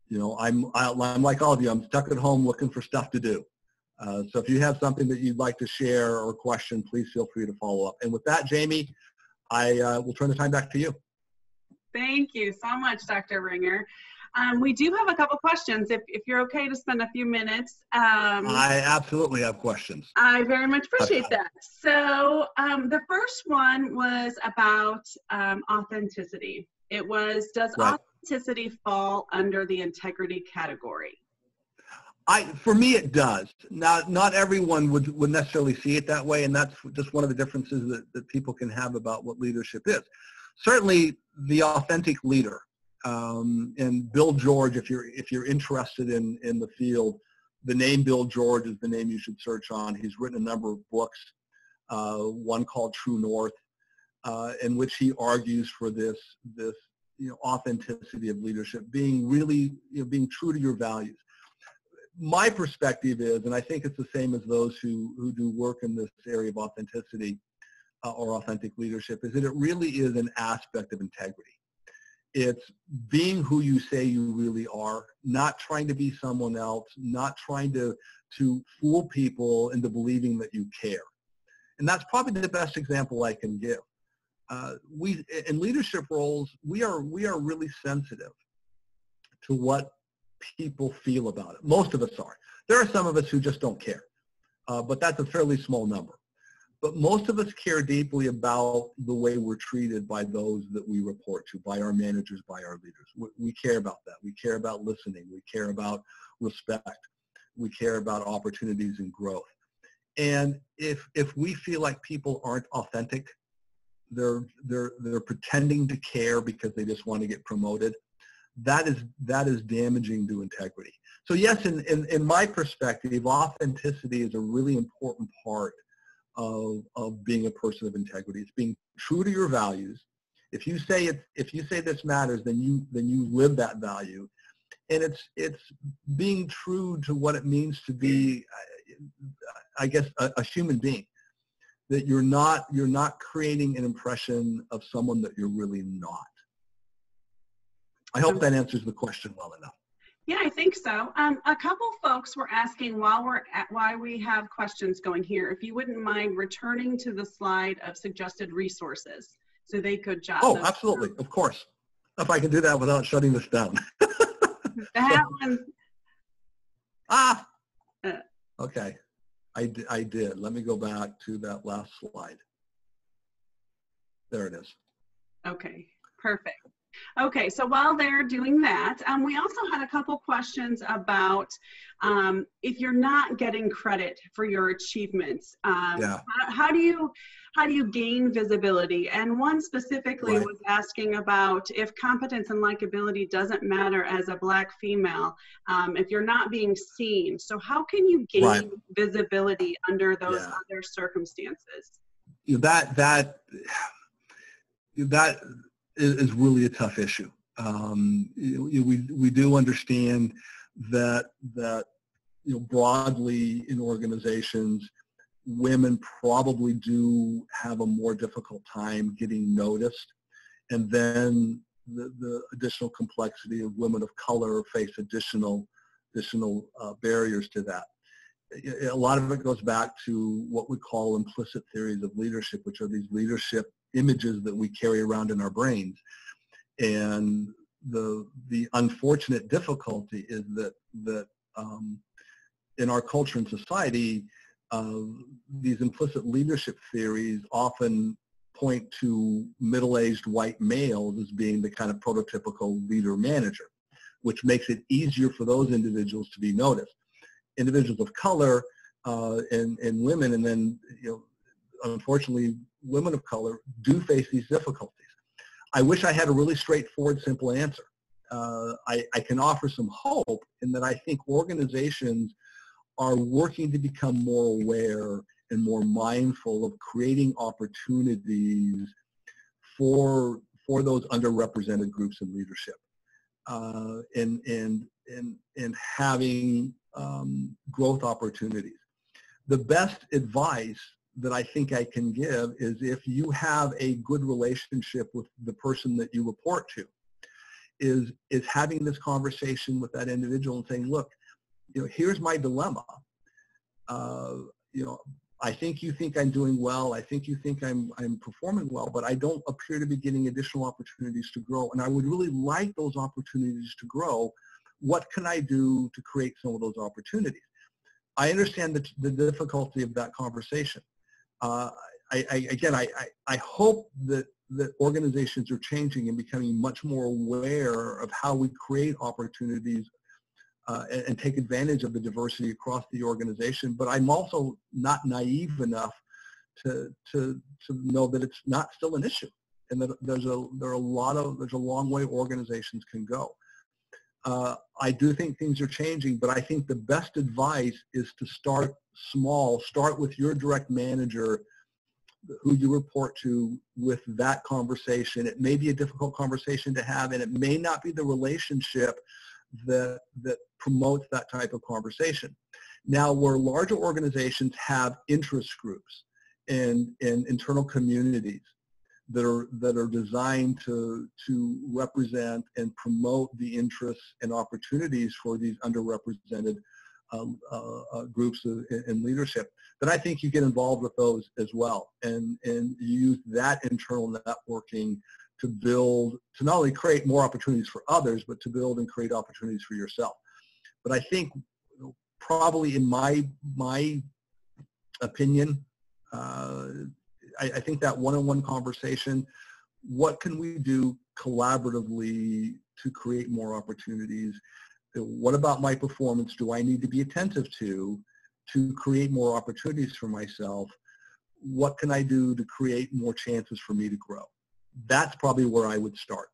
you know, I'm, I'm like all of you. I'm stuck at home looking for stuff to do. Uh, so if you have something that you'd like to share or question, please feel free to follow up. And with that, Jamie, I uh, will turn the time back to you. Thank you so much, Dr. Ringer. Um, we do have a couple questions. If, if you're okay to spend a few minutes. Um, I absolutely have questions. I very much appreciate that. So um, the first one was about um, authenticity. It was, does right. authenticity fall under the integrity category? I, for me, it does. Not not everyone would, would necessarily see it that way, and that's just one of the differences that, that people can have about what leadership is certainly the authentic leader. Um, and Bill George, if you're if you're interested in in the field, the name Bill George is the name you should search on. He's written a number of books, uh, one called True North, uh, in which he argues for this this you know authenticity of leadership, being really you know, being true to your values. My perspective is, and I think it's the same as those who who do work in this area of authenticity uh, or authentic leadership is that it really is an aspect of integrity. It's being who you say you really are, not trying to be someone else, not trying to, to fool people into believing that you care. And that's probably the best example I can give. Uh, we in leadership roles, we are we are really sensitive to what people feel about it. Most of us are. There are some of us who just don't care, uh, but that's a fairly small number. But most of us care deeply about the way we're treated by those that we report to, by our managers, by our leaders. We, we care about that. We care about listening. We care about respect. We care about opportunities and growth. And if, if we feel like people aren't authentic, they're, they're, they're pretending to care because they just want to get promoted, that is, that is damaging to integrity. So yes, in, in, in my perspective, authenticity is a really important part of, of being a person of integrity. It's being true to your values. If you say it, if you say this matters, then you then you live that value, and it's it's being true to what it means to be, I guess, a, a human being. That you're not you're not creating an impression of someone that you're really not. I hope that answers the question well enough. Yeah, I think so. Um, a couple folks were asking while we're at why we have questions going here, if you wouldn't mind returning to the slide of suggested resources so they could jot Oh, absolutely, down. of course. If I can do that without shutting this down. <laughs> that one. Ah. Uh, okay, I, I did. Let me go back to that last slide. There it is. Okay, perfect. Okay, so while they're doing that, um, we also had a couple questions about um, if you're not getting credit for your achievements, um, yeah. how, how, do you how do you gain visibility? And one specifically right. was asking about if competence and likability doesn't matter as a black female, um, if you're not being seen. So how can you gain right. visibility under those yeah. other circumstances? That that that is, is really a tough issue. Um, you we, we do understand that, that you know, broadly in organizations, women probably do have a more difficult time getting noticed. And then the, the additional complexity of women of color face additional, additional uh, barriers to that. A lot of it goes back to what we call implicit theories of leadership, which are these leadership images that we carry around in our brains. And the the unfortunate difficulty is that that um, in our culture and society, uh, these implicit leadership theories often point to middle-aged white males as being the kind of prototypical leader manager, which makes it easier for those individuals to be noticed. Individuals of color uh, and, and women, and then you know, unfortunately, women of color do face these difficulties. I wish I had a really straightforward, simple answer. Uh, I, I can offer some hope in that I think organizations are working to become more aware and more mindful of creating opportunities for for those underrepresented groups in leadership uh, and and and and having um, growth opportunities. The best advice that I think I can give is if you have a good relationship with the person that you report to, is is having this conversation with that individual and saying, look, you know, here's my dilemma. Uh, you know, I think you think I'm doing well. I think you think I'm, I'm performing well, but I don't appear to be getting additional opportunities to grow. And I would really like those opportunities to grow. What can I do to create some of those opportunities? I understand the, the difficulty of that conversation. Uh, I, I, again, I, I, hope that, that organizations are changing and becoming much more aware of how we create opportunities uh, and, and, take advantage of the diversity across the organization. But I'm also not naive enough to, to, to know that it's not still an issue and that there's a, there are a lot of, there's a long way organizations can go. Uh, I do think things are changing, but I think the best advice is to start small. Start with your direct manager who you report to with that conversation. It may be a difficult conversation to have, and it may not be the relationship that, that promotes that type of conversation. Now, where larger organizations have interest groups and, and internal communities that are, that are designed to, to represent and promote the interests and opportunities for these underrepresented um, uh, uh, groups in leadership, then I think you get involved with those as well and, and use that internal networking to build, to not only create more opportunities for others, but to build and create opportunities for yourself. But I think probably in my, my opinion, uh, I, I think that one-on-one conversation, what can we do collaboratively to create more opportunities? Uh, what about my performance do I need to be attentive to to create more opportunities for myself? What can I do to create more chances for me to grow? that's probably where I would start.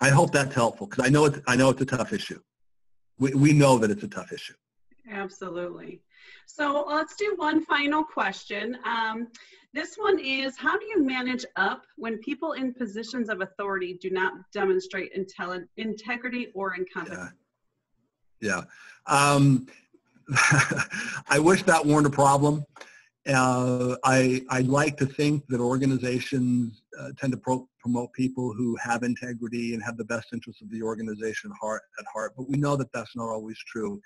I hope that's helpful because I know it's I know it's a tough issue. We we know that it's a tough issue. Absolutely. So let's do one final question. Um, this one is, how do you manage up when people in positions of authority do not demonstrate integrity or incompetence? Yeah. yeah. Um, <laughs> I wish that weren't a problem. Uh, I, I like to think that organizations uh, tend to pro- promote people who have integrity and have the best interests of the organization heart, at heart, but we know that that's not always true.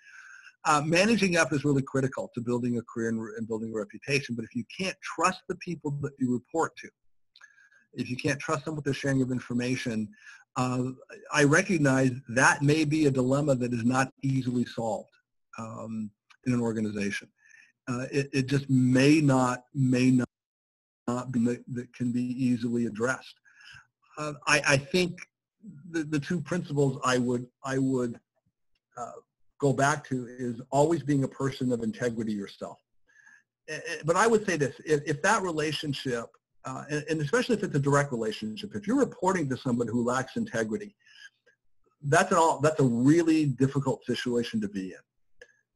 Uh, managing up is really critical to building a career and, and building a reputation, but if you can't trust the people that you report to, if you can't trust them with the sharing of information, uh, I recognize that may be a dilemma that is not easily solved um, in an organization uh, it, it just may not may not, not be that, that can be easily addressed. Uh, I, I think the, the two principles I would I would uh, go back to is always being a person of integrity yourself. But I would say this: if, that relationship, uh, and, and, especially if it's a direct relationship, if you're reporting to someone who lacks integrity, that's an all that's a really difficult situation to be in.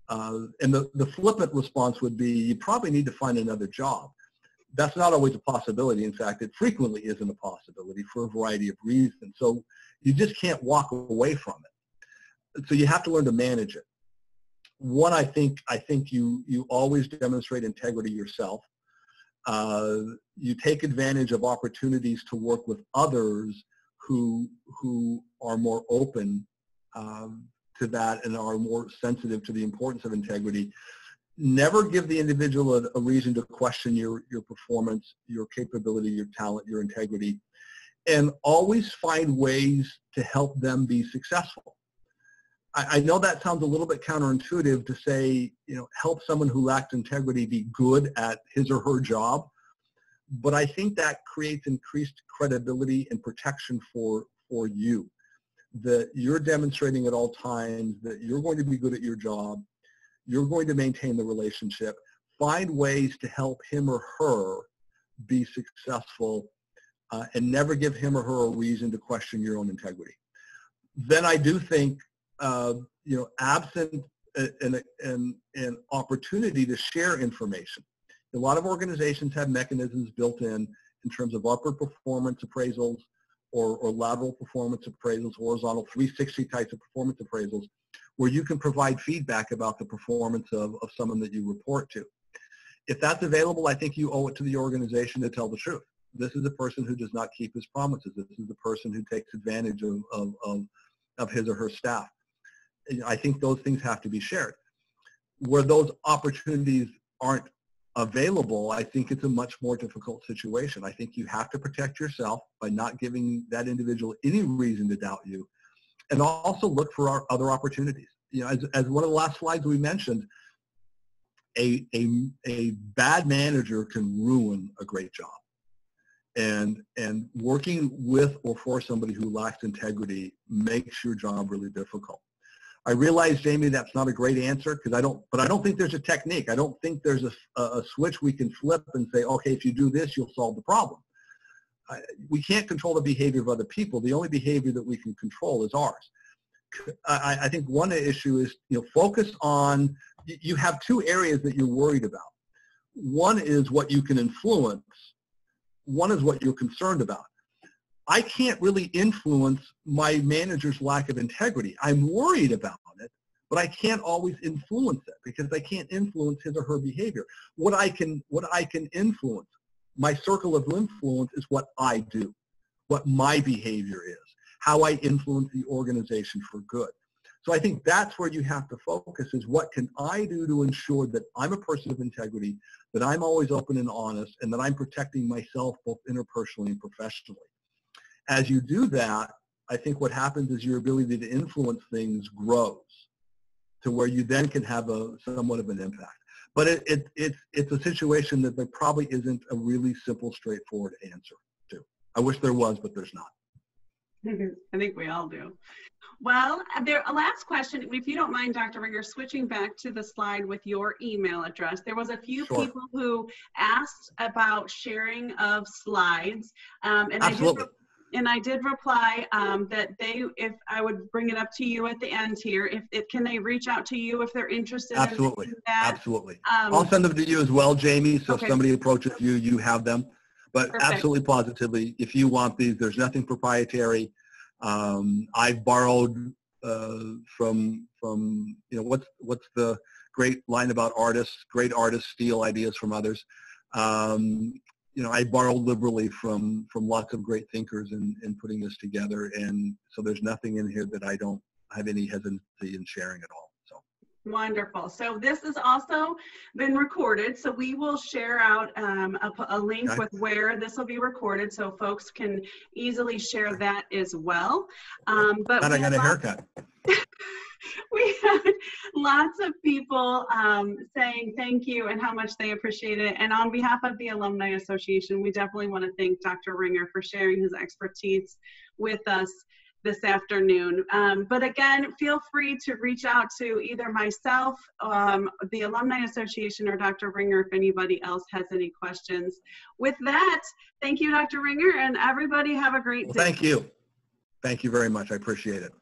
Uh, and the, the flippant response would be, you probably need to find another job. That's not always a possibility. In fact, it frequently isn't a possibility for a variety of reasons. So you just can't walk away from it. So you have to learn to manage it. One, I think, I think you, you always demonstrate integrity yourself. Uh, you take advantage of opportunities to work with others who, who are more open um, to that and are more sensitive to the importance of integrity. Never give the individual a, a reason to question your, your performance, your capability, your talent, your integrity, and always find ways to help them be successful. I, I know that sounds a little bit counterintuitive to say, you know, help someone who lacked integrity be good at his or her job, but I think that creates increased credibility and protection for, for you that you're demonstrating at all times that you're going to be good at your job, you're going to maintain the relationship, find ways to help him or her be successful uh, and never give him or her a reason to question your own integrity. Then I do think, uh, you know, absent an, an, an opportunity to share information, A lot of organizations have mechanisms built in in terms of upward performance appraisals or, or lateral performance appraisals, horizontal 360 types of performance appraisals, where you can provide feedback about the performance of, of someone that you report to. If that's available, I think you owe it to the organization to tell the truth. This is a person who does not keep his promises. This is the person who takes advantage of, of, of, of his or her staff. I think those things have to be shared. Where those opportunities aren't available, I think it's a much more difficult situation. I think you have to protect yourself by not giving that individual any reason to doubt you and also look for our other opportunities. You know, as, as one of the last slides we mentioned, a, a, a bad manager can ruin a great job. And, and working with or for somebody who lacks integrity makes your job really difficult. I realize, Jamie, that's not a great answer because I don't, but I don't think there's a technique. I don't think there's a, a switch we can flip and say, okay, if you do this, you'll solve the problem. I, we can't control the behavior of other people. The only behavior that we can control is ours. I, I think one issue is, you know, focus on, you have two areas that you're worried about. One is what you can influence. One is what you're concerned about. I can't really influence my manager's lack of integrity. I'm worried about it, but I can't always influence it because I can't influence his or her behavior. What I can, what I can influence, my circle of influence is what I do, what my behavior is, how I influence the organization for good. So I think that's where you have to focus is what can I do to ensure that I'm a person of integrity, that I'm always open and honest, and that I'm protecting myself both interpersonally and professionally. As you do that, I think what happens is your ability to influence things grows to where you then can have a somewhat of an impact. But it, it, it, it's a situation that there probably isn't a really simple, straightforward answer to. I wish there was, but there's not. <laughs> I think we all do. Well, there, a last question, if you don't mind, Dr. Ringer, switching back to the slide with your email address. There was a few sure. people who asked about sharing of slides. Um, and Absolutely. I did and I did reply um, that they, if I would bring it up to you at the end here, if it, can they reach out to you if they're interested? Absolutely, in absolutely. Um, I'll send them to you as well, Jamie. So okay. if somebody approaches you, you have them. But Perfect. absolutely, positively, if you want these, there's nothing proprietary. Um, I've borrowed uh, from from you know what's what's the great line about artists? Great artists steal ideas from others. Um, you know, I borrowed liberally from from lots of great thinkers in, in putting this together, and so there's nothing in here that I don't have any hesitancy in sharing at all. Wonderful. So this has also been recorded, so we will share out um, a, a, link with where this will be recorded, so folks can easily share that as well. Um, but I got a haircut. <laughs> we had lots of people um, saying thank you and how much they appreciate it. And on behalf of the Alumni Association, we definitely want to thank Dr. Ringer for sharing his expertise with us this afternoon. Um, but again, feel free to reach out to either myself, um, the Alumni Association, or Dr. Ringer if anybody else has any questions. With that, thank you, Dr. Ringer, and everybody have a great well, day. Thank you. Thank you very much. I appreciate it.